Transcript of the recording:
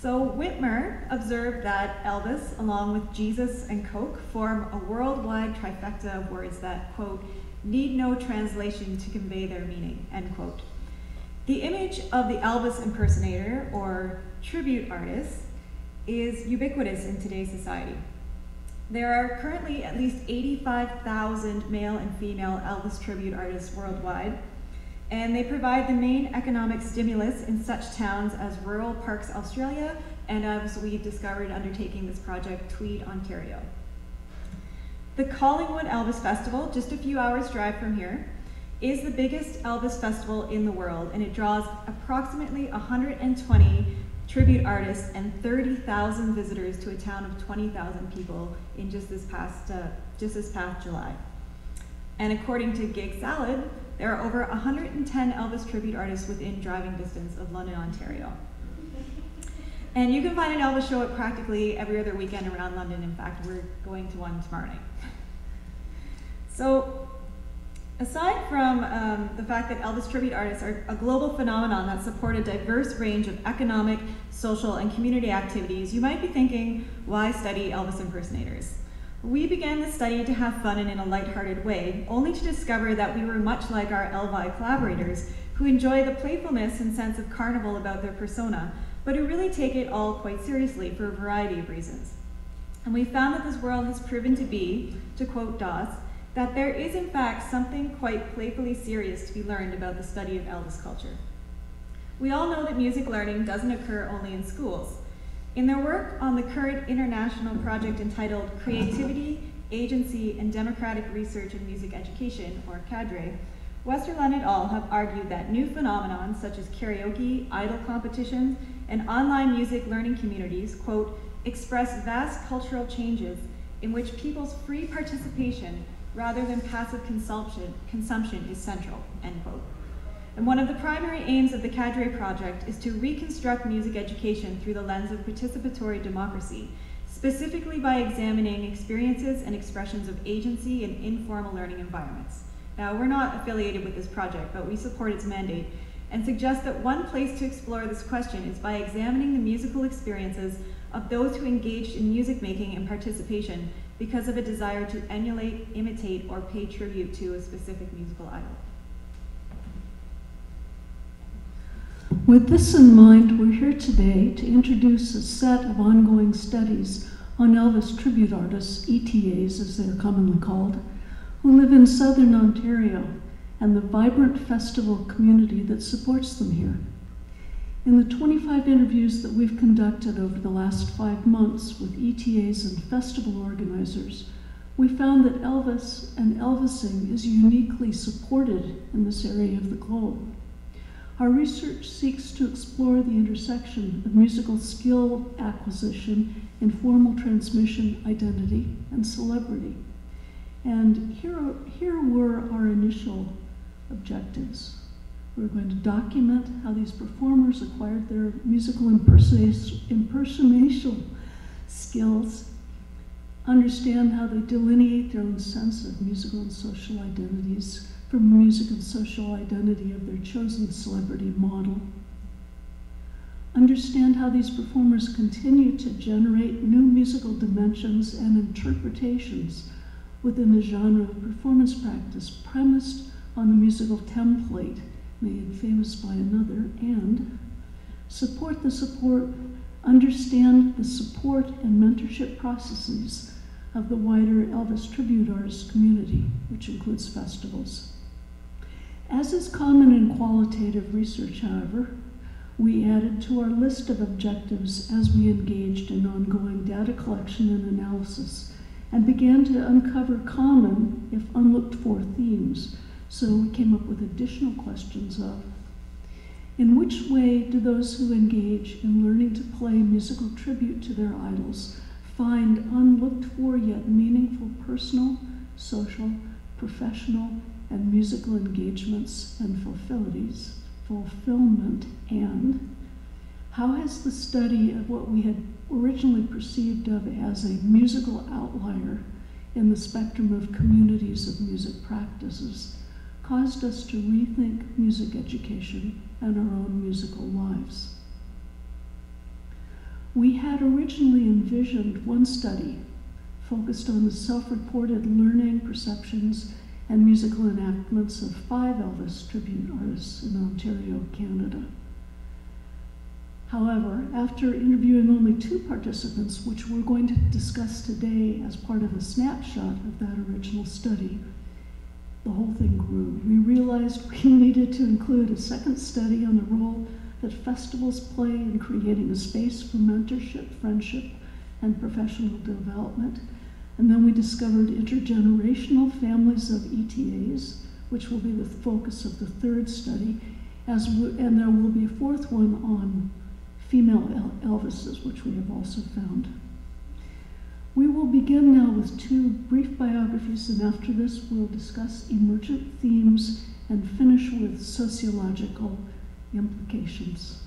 So Whitmer observed that Elvis, along with Jesus and Coke, form a worldwide trifecta of words that, quote, need no translation to convey their meaning, end quote. The image of the Elvis impersonator or tribute artist is ubiquitous in today's society. There are currently at least 85,000 male and female Elvis tribute artists worldwide, and they provide the main economic stimulus in such towns as rural Parkes, Australia, and as we've discovered undertaking this project, Tweed, Ontario. The Collingwood Elvis Festival, just a few hours drive from here, is the biggest Elvis festival in the world, and it draws approximately 120 tribute artists and 30,000 visitors to a town of 20,000 people in just this past uh, just this past July. And according to Gig Salad, there are over 110 Elvis tribute artists within driving distance of London, Ontario. And you can find an Elvis show at practically every other weekend around London. In fact, we're going to one tomorrow night. So, aside from um, the fact that Elvis tribute artists are a global phenomenon that support a diverse range of economic, social, and community activities, you might be thinking, why study Elvis impersonators? We began the study to have fun and in a lighthearted way, only to discover that we were much like our Elvi collaborators, who enjoy the playfulness and sense of carnival about their persona, but who really take it all quite seriously for a variety of reasons. And we found that this world has proven to be, to quote Doss, that there is in fact something quite playfully serious to be learned about the study of Elvis culture. We all know that music learning doesn't occur only in schools. In their work on the current international project entitled Creativity, Agency, and Democratic Research in Music Education, or CADRE, Westerlund et al. have argued that new phenomena such as karaoke, idol competitions, and online music learning communities, quote, express vast cultural changes in which people's free participation rather than passive consumption, consumption is central, end quote. And one of the primary aims of the Cadre project is to reconstruct music education through the lens of participatory democracy, specifically by examining experiences and expressions of agency in informal learning environments. Now, we're not affiliated with this project, but we support its mandate and suggest that one place to explore this question is by examining the musical experiences of those who engaged in music making and participation because of a desire to emulate, imitate, or pay tribute to a specific musical idol. With this in mind, we're here today to introduce a set of ongoing studies on Elvis tribute artists, ETAs as they're commonly called, who live in southern Ontario and the vibrant festival community that supports them here. In the 25 interviews that we've conducted over the last five months with ETAs and festival organizers, we found that Elvis and Elvising is uniquely supported in this area of the globe. Our research seeks to explore the intersection of musical skill acquisition, informal transmission, identity, and celebrity. And here, here were our initial objectives. We're going to document how these performers acquired their musical impersonation skills, understand how they delineate their own sense of musical and social identities, from the music and social identity of their chosen celebrity model. Understand how these performers continue to generate new musical dimensions and interpretations within a genre of performance practice premised on the musical template made famous by another, and support the support, understand the support and mentorship processes of the wider Elvis tribute artist community, which includes festivals. As is common in qualitative research, however, we added to our list of objectives as we engaged in ongoing data collection and analysis and began to uncover common, if unlooked for, themes. So we came up with additional questions of in which way do those who engage in learning to play musical tribute to their idols find unlooked for yet meaningful personal, social, professional, and musical engagements and fulfillment, and how has the study of what we had originally perceived of as a musical outlier in the spectrum of communities of music practices caused us to rethink music education and our own musical lives. We had originally envisioned one study focused on the self-reported learning, perceptions, and musical enactments of five Elvis tribute artists in Ontario, Canada. However, after interviewing only two participants, which we're going to discuss today as part of a snapshot of that original study, the whole thing grew. We realized we needed to include a second study on the role that festivals play in creating a space for mentorship, friendship, and professional development. And then we discovered intergenerational families of ETAs, which will be the focus of the third study, as we, and there will be a fourth one on female El- Elvises, which we have also found. We will begin now with two brief biographies, and after this, we'll discuss emergent themes and finish with sociological implications.